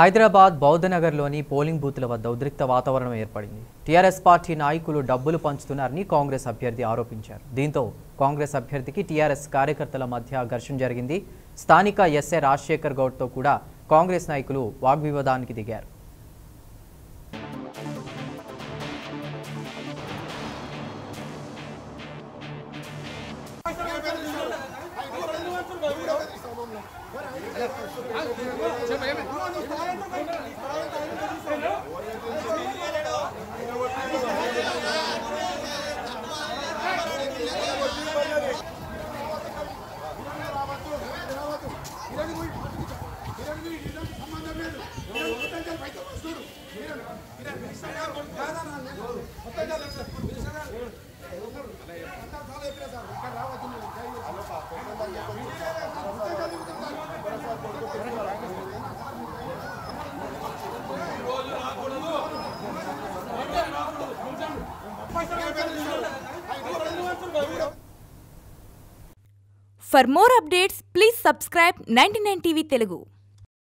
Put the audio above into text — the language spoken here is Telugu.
హైదరాబాద్ బౌద్ధనగర్లోని పోలింగ్ బూత్ల వద్ద ఉద్రిక్త వాతావరణం ఏర్పడింది. టీఆర్ఎస్ పార్టీ నాయకులు డబ్బులు పంచుతున్నారని కాంగ్రెస్ అభ్యర్థి ఆరోపించారు. దీంతో కాంగ్రెస్ అభ్యర్థికి టీఆర్ఎస్ కార్యకర్తల మధ్య ఘర్షణ జరిగింది. స్థానిక ఎస్ఏ రాజశేఖర్ గౌడ్తో కూడా కాంగ్రెస్ నాయకులు వాగ్వివాదానికి దిగారు. For more updates, please subscribe 99 TV Telugu.